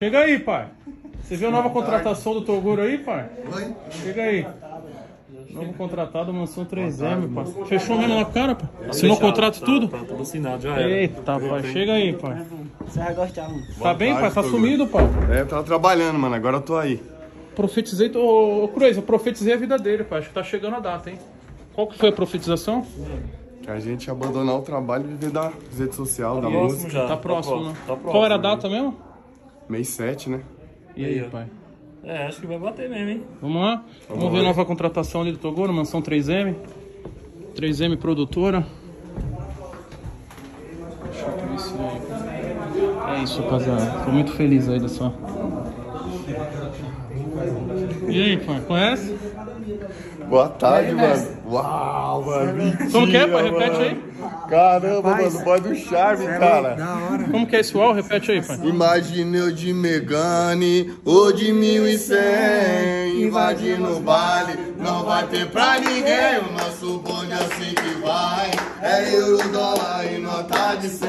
Chega aí, pai. Você viu a nova contratação do Toguro aí, pai? Oi? Chega aí. Novo contratado, mansão 3M, pai. Fechou mesmo na cara, pai? Assinou o contrato tudo? Tá tudo assinado, já era. Eita, pai. Chega aí, pai. Você vai gostar, mano. Tá bem, pai? Tá sumido, pai. É, eu tava trabalhando, mano. Agora eu tô aí. Profetizei. Ô, ô Cruz, eu profetizei a vida dele, pai. Acho que tá chegando a data, hein? Qual que foi a profetização? Que a gente abandonar o trabalho e viver da rede social, da próximo música. já. Tá próximo, né? Tá próximo. Qual era a data mesmo? Mês 7, né? E aí, Aí, pai? É, acho que vai bater mesmo, hein? Vamos lá? Vamos ver a nova contratação ali do Toguro, mansão 3M. 3M produtora. Deixa eu ver isso aí. É isso, rapaziada. Tô muito feliz aí dessa. E aí, pai? Conhece? Boa tarde, mano. Uau, mano. Mentira, Como que é, pai? Repete mano. aí. Caramba, mano. Boy do Charme, cara. Como que é esse UAU? Repete aí, pai. Imagina eu de Megane ou de 1100 Invadindo o baile, não vai ter pra ninguém O nosso bonde é assim que vai É euro, dólar e nota de 100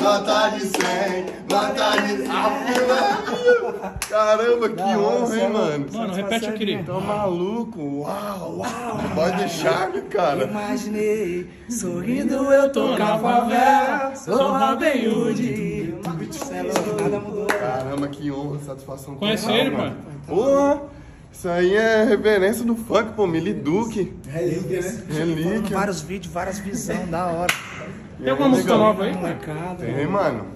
Nota de 100, nota de 100 Caramba, que honra, hein, mano Mano, repete aqui. querido. Tá maluco? Uau, uau Boy do Charme, cara Imaginei, sorrindo eu tô na favela, sou Robin é. Caramba, que honra, satisfação Conhece ele, mano. Porra, isso aí é reverência do funk, pô, Millie Duke. Relíquia, né? Relíquia. Vários vídeos, várias visões, da hora. Tem alguma música nova aí. Tem, mano.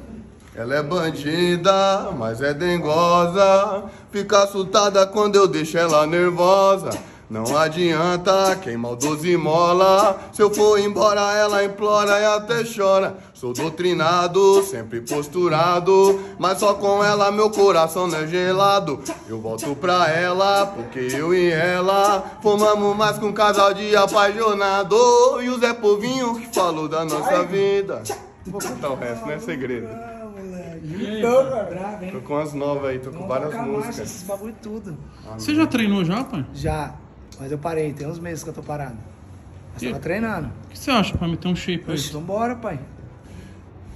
Ela é bandida, mas é dengosa. Fica assustada quando eu deixo ela nervosa. Não adianta, quem maldoso mola. Se eu for embora, ela implora e até chora. Sou doutrinado, sempre posturado. Mas só com ela meu coração não é gelado. Eu volto pra ela, porque eu e ela formamos mais que um casal de apaixonado. E o Zé Povinho que falou da nossa vida. Vou contar o resto, não é segredo. Bravo, hein? Tô com as novas aí, tô com várias marcha, músicas. esses bagulho tudo. Você já treinou já, pai? Já, mas eu parei, tem uns meses que eu tô parado. Mas E- tava treinando. O que você acha pra meter um shape aí? Vambora, pai.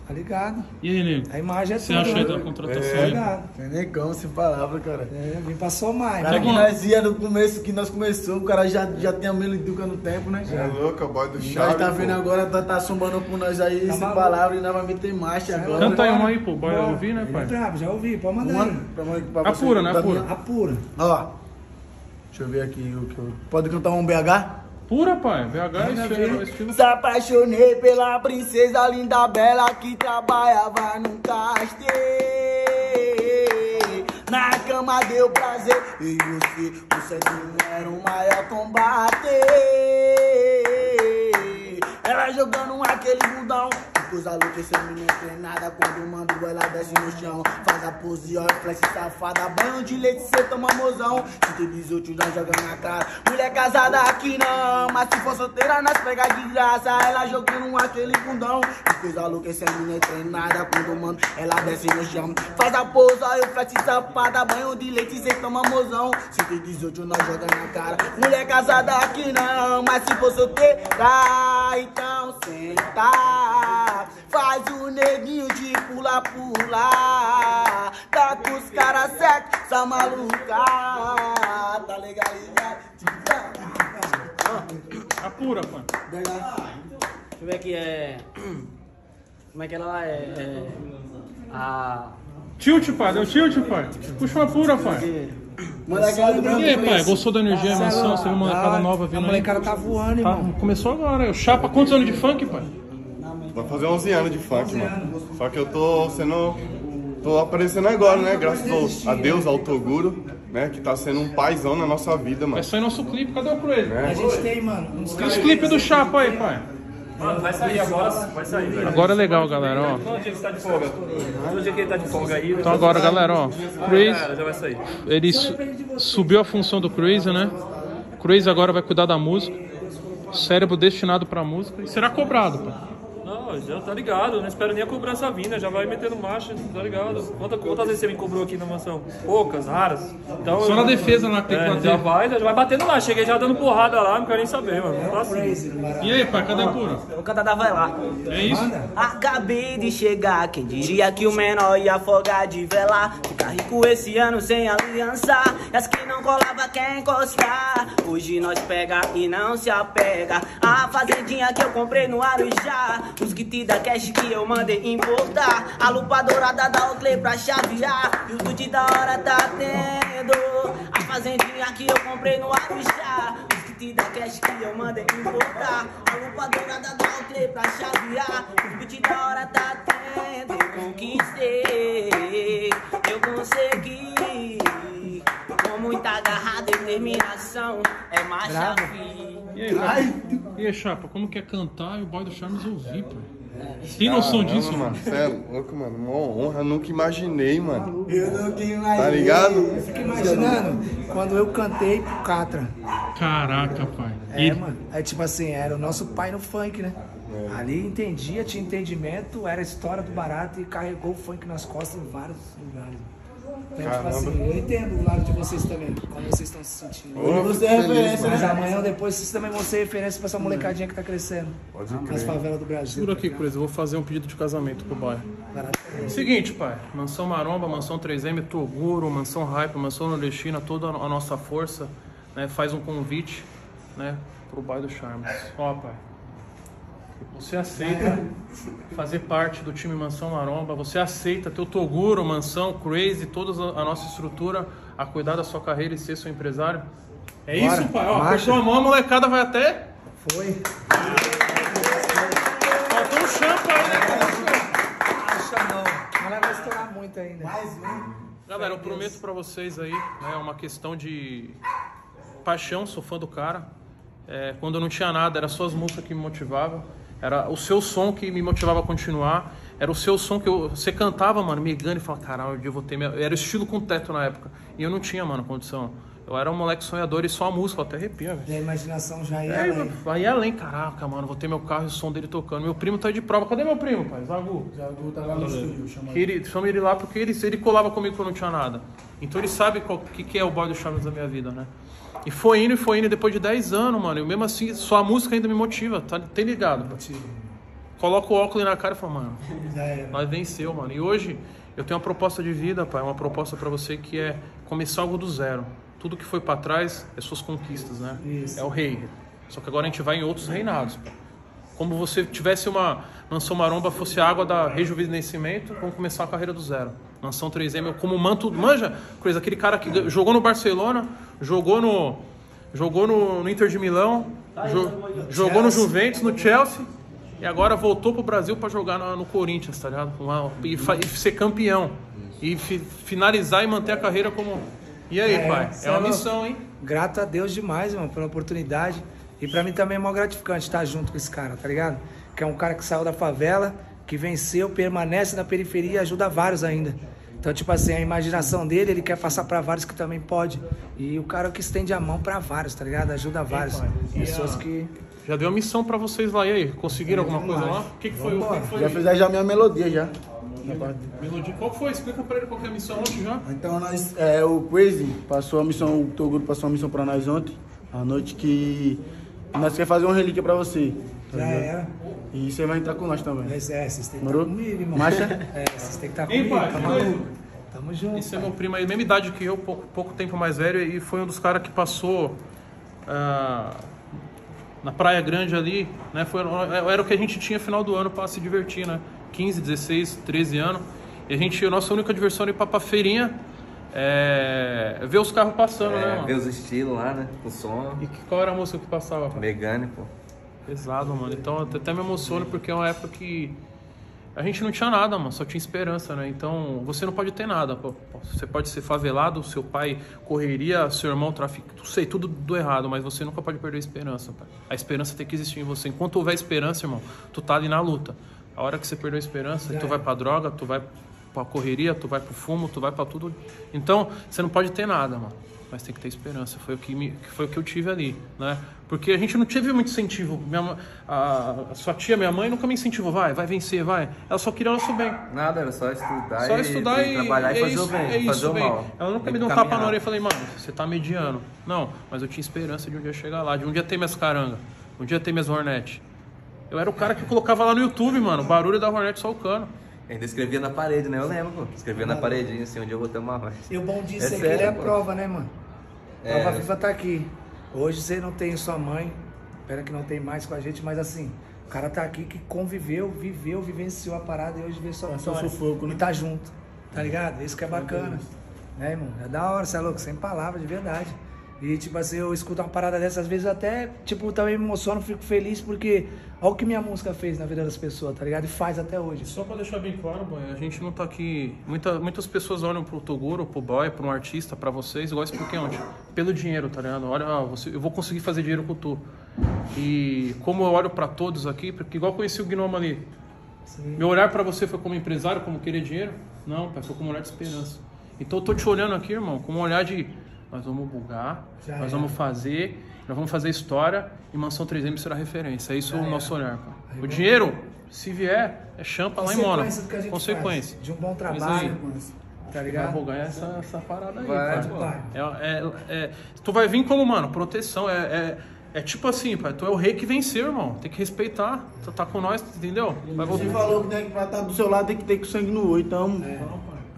Tá ligado? E aí, nego? A imagem é O você tudo. acha aí né? da contratação Tá aí? ligado? Tem nem como sem palavra, cara. É, vim pra somar, Cara, que nós ia no começo, que nós começamos, o cara já, já tem a Meliduca no tempo, né? É louca, boy do Nós chave. tá vendo agora, tá, tá sombando com nós aí, sem maluco. palavra, e nós vamos meter marcha agora. Canta aí uma aí, pô. Bora Bora. ouvir, né, é pai? brabo, já ouvi, pode mandar Uma, aí. pra, pra você, Apura, né? Apura. Apura. Ó, deixa eu ver aqui o que eu... Pode cantar um BH? Pura, pai. VH é estilo, estilo. Se apaixonei pela princesa linda, bela, que trabalhava num castelo. Na cama deu prazer, e você, você não era o maior combate. Ela jogando aquele bundão. Que Coisa louca, esse menino é treinada. Quando mando ela desce no chão. Faz a pose, olha, flex safada. Banho de leite, cê toma mozão. Se tem 18, nós joga na cara. Mulher casada aqui não. Mas se for solteira, nós pega de graça. Ela jogando aquele bundão. Que coisa louca, esse menino é treinada. Quando mando ela desce no chão. Faz a pose, olha, flex safada. Banho de leite, cê toma mozão. Se tem 18, nós joga na cara. Mulher casada aqui não. Mas se for solteira, então senta. Faz o neguinho de pula pula. Tá com os caras secos, essa maluca. Tá legalizado. Apura, pai. Deixa eu ver aqui, é. Como é que ela é? é... A. Tilt, pai. Deu tilt, pai. Puxa uma pura, pai. Molecada E aí, pai? Gostou da energia, é emoção? louco. Você viu uma molecada Ah, nova A vindo aí? molecada tá voando, Tá, irmão. começou agora. O Chapa, quantos anos de funk, pai? Vai fazer 11 anos de funk, mano. Só que eu tô sendo. tô aparecendo agora, né? Graças a Deus, ao Toguro, né? Que tá sendo um paizão na nossa vida, Vai mano. sair nosso clipe. Cadê o Crazy? A gente tem, mano, os clipes do Chapa aí, pai? Mano, vai sair agora, vai sair, velho. Agora é legal, galera, ó. Dia que tá de folga. Todo dia que ele tá de folga aí. Então agora, galera, ó. Já vai sair. ele su- subiu a função do Crazy, né? Crazy agora vai cuidar da música. Cérebro destinado pra música. E será cobrado, pai. Não, já tá ligado, não espero nem a cobrança vinda, já vai metendo marcha, tá ligado? Quantas, quantas vezes você me cobrou aqui na mansão? Poucas, raras. Então, Só na defesa lá que tem que é, bater. já vai, já vai batendo lá. Cheguei já dando porrada lá, não quero nem saber, mano. Não tá assim. E aí, pai, cadê a pura? O cantada vai lá. É isso? Acabei de chegar, quem diria que o menor ia afogar de velar Ficar rico esse ano sem aliança E as que não colava quer encostar Hoje nós pega e não se apega A fazendinha que eu comprei no Arujá Os kits da cash que eu mandei importar. A lupa dourada da Oakley pra chavear. E o tudo da hora tá tendo A fazendinha que eu comprei no Arujá Os kits da cash que eu mandei importar. A lupa dourada da Oakley pra chavear. Os beats da hora tá tendo Eu conquistei, eu consegui. Com muita garra, determinação. É marcha fi E aí, pai? E aí, chapa, como que é cantar e o boy do Charmes ouvir, pai? Tem noção disso, Caramba, mano? Você é louco, mano. Uma honra, nunca imaginei, mano. Eu nunca imaginei Tá ligado? Fico imaginando quando eu cantei pro Catra. Caraca, pai. É, E- mano. É tipo assim, era o nosso pai no funk, né? Ali entendia, tinha entendimento, era a história do barato e carregou o funk nas costas em vários lugares. Então, tipo Caramba. assim, eu entendo o lado de vocês também, como vocês estão se sentindo. Você é referência. Mas amanhã ou depois vocês também vão ser referência pra essa molecadinha que tá crescendo Pode nas crer. favelas do Brasil. Segura aqui, Cruz, eu vou fazer um pedido de casamento pro. Barato. Seguinte, pai. Mansão Maromba, Mansão 3M, Toguro, Mansão Hype, Mansão Nordestina, toda a nossa força, né, faz um convite, né, pro boy do Charmes. Ó, pai. Você aceita fazer parte do time Mansão Maromba? Você aceita ter o Toguro, Mansão, Crazy, toda a nossa estrutura a cuidar da sua carreira e ser seu empresário? É Bora, isso, pai. Ó, apertou a mão, a molecada vai até. Foi. Faltou um champa aí, né? Acha não. Ela vai estourar muito ainda. Galera, eu prometo pra vocês aí, né, é uma questão de paixão, sou fã do cara. É, quando eu não tinha nada, era só as músicas que me motivavam. Era o seu som que me motivava a continuar. Era o seu som que eu, você cantava, mano, me engana e falava, caralho, eu vou ter minha... Era estilo com teto na época. E eu não tinha, mano, condição. Eu era um moleque sonhador e só a música, eu até arrepia, velho. E a imaginação já ia Aí, além. aí além, caraca, mano, vou ter meu carro e o som dele tocando. Meu primo tá aí de prova. Cadê meu primo, pai? Zagu. Zagu tá lá no estúdio, chama ele, chama ele lá porque ele, ele colava comigo quando não tinha nada. Então ele sabe o que, que é o boy do Chaves da minha vida, né? E foi indo e foi indo, depois de 10 anos, mano, e mesmo assim, só a música ainda me motiva, tá? Tem ligado? Coloca o óculos na cara e fala, mano, nós venceu, mano. E hoje eu tenho uma proposta de vida, pai, uma proposta pra você que é começar algo do zero. Tudo que foi pra trás é suas conquistas, né? Isso. É o rei. Só que agora a gente vai em outros reinados. pai. Como você tivesse uma Mansão Maromba, fosse água da rejuvenescimento, vamos começar a carreira do zero. Mansão 3M, como manto, manja, coisa, aquele cara que jogou no Barcelona, jogou no jogou no, no Inter de Milão, jo- jogou no Juventus, no Chelsea, e agora voltou pro Brasil pra jogar no, no Corinthians, tá ligado? Uma- e, fa- e ser campeão. E fi- finalizar e manter a carreira como. E aí, É, pai? É uma é missão, hein? Grato a Deus demais, mano, pela oportunidade. E pra mim também é mó gratificante estar junto com esse cara, tá ligado? Que é um cara que saiu da favela, que venceu, permanece na periferia e ajuda vários ainda. Então, tipo assim, a imaginação dele, ele quer passar pra vários que também pode. E o cara que estende a mão pra vários, tá ligado? Ajuda vários. Pessoas que. Já deu a missão pra vocês lá. E aí, conseguiram alguma coisa lá? O que, que foi? O que, foi? Já fiz já minha melodia já. Melodia. Qual foi? Explica pra ele qual que é a missão ontem já. Então nós, é, o Crazy passou a missão, o Toguro passou a missão pra nós ontem, à noite, que nós quer fazer uma relíquia pra você. tá Já era. E você vai entrar com nós também. Mas é, vocês têm que estar Demorou? comigo, irmão. Marcha? É, vocês têm que estar Hein, comigo. pai? Tamo, Beleza? tamo junto. Esse é meu primo aí, mesma idade que eu, pouco, pouco tempo mais velho, e foi um dos caras que passou ah, na Praia Grande ali, né? Foi, era o que a gente tinha final do ano pra se divertir, né? 15, 16, 13 anos. E a gente, a nossa única diversão era ir pra, pra feirinha, é, ver os carros passando, né, É, mano? ver os estilos lá, né? O som. E que- qual era a música que passava? Megane, pô. Pesado, mano. Então até me emociono porque é uma época que a gente não tinha nada, mano. Só tinha esperança, né? Então você não pode ter nada. pô. Você pode ser favelado, seu pai correria, seu irmão trafica. Não sei, tudo do errado, mas você nunca pode perder a esperança, pai. A esperança tem que existir em você. Enquanto houver esperança, irmão, tu tá ali na luta. A hora que você perdeu a esperança, tu vai pra droga, tu vai pra correria, tu vai pro fumo, tu vai pra tudo. Então, você não pode ter nada, mano. Mas tem que ter esperança. Foi o que, me, foi o que eu tive ali, né? Porque a gente não teve muito incentivo. Minha, a, a sua tia, minha mãe, nunca me incentivou. Vai, vai vencer, vai. Ela só queria o nosso bem. Nada, era só estudar, Só e, estudar e, trabalhar e é fazer isso, o bem, é fazer isso, o bem. mal. Ela nunca Tem me deu um tapa na orelha e falei, mano, você tá mediano. Não, mas eu tinha esperança de um dia chegar lá, de um dia ter minhas carangas, um dia ter minhas Hornet. Eu era o cara que colocava lá no YouTube, mano, o barulho da Hornet só o cano. Ainda escrevia na parede, né? Eu lembro, pô. Escrevia na paredinha assim, onde eu vou ter uma mais. E o bom disso É é, que ele é a prova, né, mano? A É. prova FIFA tá aqui. Hoje você não tem sua mãe, pena que não tem mais com a gente, mas assim, o cara tá aqui que conviveu, viveu, vivenciou a parada e hoje vê sua vitória. sufoco, né? E tá junto, tá ligado? Isso que é bacana. Né, irmão? É da hora, você é louco, sem palavras, de verdade. E, tipo assim, eu escuto uma parada dessas, às vezes até, tipo, também me emociono, fico feliz, porque olha o que minha música fez na vida das pessoas, tá ligado? E faz até hoje. Só pra deixar bem claro, boy, a gente não tá aqui. Muita, muitas pessoas olham pro Toguro, pro boy, pra um artista, pra vocês, igual expliquei ontem. Pelo dinheiro, tá ligado? Olha, ah, você, eu vou conseguir fazer dinheiro com tu. E como eu olho pra todos aqui, porque igual eu conheci o Gnomo ali. Meu olhar pra você foi como empresário, como querer dinheiro? Não, pai, foi como um olhar de esperança. Então eu tô te olhando aqui, irmão, com um olhar de nós vamos bugar, Já nós era. vamos fazer, nós vamos fazer história e Mansão 3M será referência. É isso o nosso olhar, cara. O dinheiro, se vier, é champa lá em Mônaco. Consequência faz, de um bom trabalho, tá Vai ligado? bugar essa, essa parada aí, Vai. Vai. É, é- é- tu vai vir como, mano, proteção. É, é, é tipo assim, pai. Tu é o rei que venceu, irmão. Tem que respeitar. Tu tá com nós, entendeu? Vai Você falou que tem que pra estar do seu lado tem que ter com sangue no olho, então.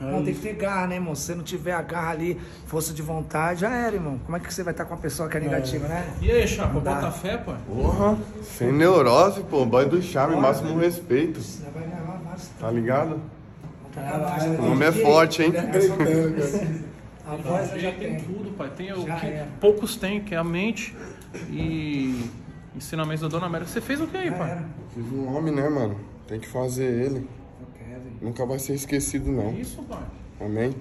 Não, tem que ter garra, né, irmão? Se você não tiver a garra ali, força de vontade, já era, irmão. Como é que você vai estar com uma pessoa que é negativa, né? E aí, Chapa, bota fé, pai? Porra, sem neurose, pô. Boy do charme, máximo respeito. Você vai gravar vários. Tá ligado? Tá O nome é forte, hein? A voz eu já tem tudo, pai. Tem o que poucos têm, que é a mente e ensinamentos da Dona América. Você fez o que aí, pai? Fiz um homem, né, mano? Tem que fazer ele. Nunca vai ser esquecido, não. Isso, pai. Amém?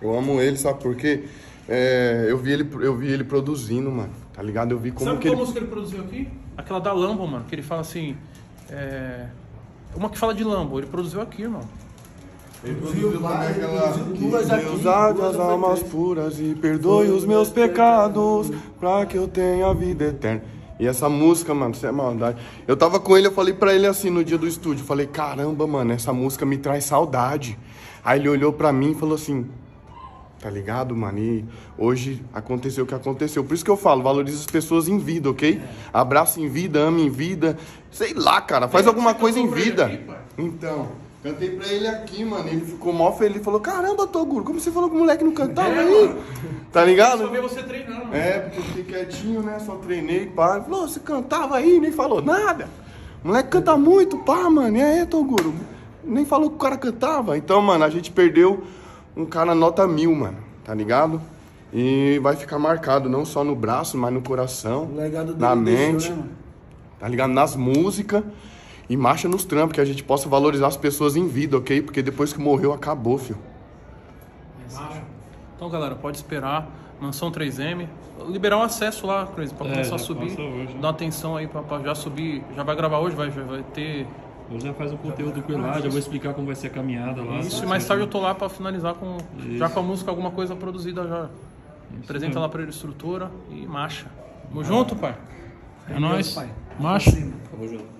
Eu amo ele, sabe por quê? É, eu, vi ele, eu vi ele produzindo, mano. Tá ligado? Eu vi como Sabe que qual ele. música ele produziu aqui? Aquela da Lambo, mano. Que ele fala assim. É... Uma que fala de Lambo. Ele produziu aqui, irmão. Ele produziu também aquela. Deus ade as almas puras e perdoe os meus pecados, pra que eu tenha a vida eterna. E essa música, mano, isso é maldade. Eu tava com ele, eu falei pra ele assim no dia do estúdio, eu falei, caramba, mano, essa música me traz saudade. Aí ele olhou pra mim e falou assim, tá ligado, mano? E hoje aconteceu o que aconteceu. Por isso que eu falo, valoriza as pessoas em vida, ok? Abraça em vida, ama em vida. Sei lá, cara, faz alguma coisa em vida. Então, cantei pra ele aqui, mano. Ele ficou mó feliz. Ele falou: Caramba, Toguro, como você falou que o moleque não cantava É, aí? mano. Tá Só ligado? ver você treinando. mano. É, porque eu fiquei quietinho, né? Só treinei, pá. Ele falou: Você cantava aí? Nem falou nada. O moleque canta muito, pá, mano. E aí, Toguro? Nem falou que o cara cantava. Então, mano, a gente perdeu um cara nota mil, mano. Tá ligado? E vai ficar marcado não só no braço, mas no coração, O legado dele na deixou, mente né, mano? tá ligado? Nas músicas e marcha nos trampos, que a gente possa valorizar as pessoas em vida, ok? Porque depois que morreu, acabou, filho. Então, galera, pode esperar. Mansão 3M. Liberar o acesso lá, Crazy, pra É, começar a subir. hoje. Dá uma atenção aí pra, pra já subir. Já vai gravar hoje, vai, já vai ter. Eu já faz o conteúdo com ele lá, já vou explicar como vai ser a caminhada lá. Isso, e mais tarde eu tô lá pra finalizar com. Já com a música, alguma coisa produzida já. Apresenta mesmo. lá pra ele estrutura e marcha. Tamo junto, pai. É nóis. pai. Marcha. Tamo junto.